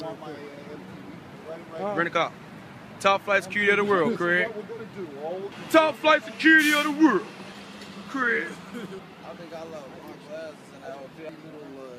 Right, right. Bring the car. Top flight security of the world, Craig. Top flight security of the world. Craig. I think I love my glasses and I will feel little uh,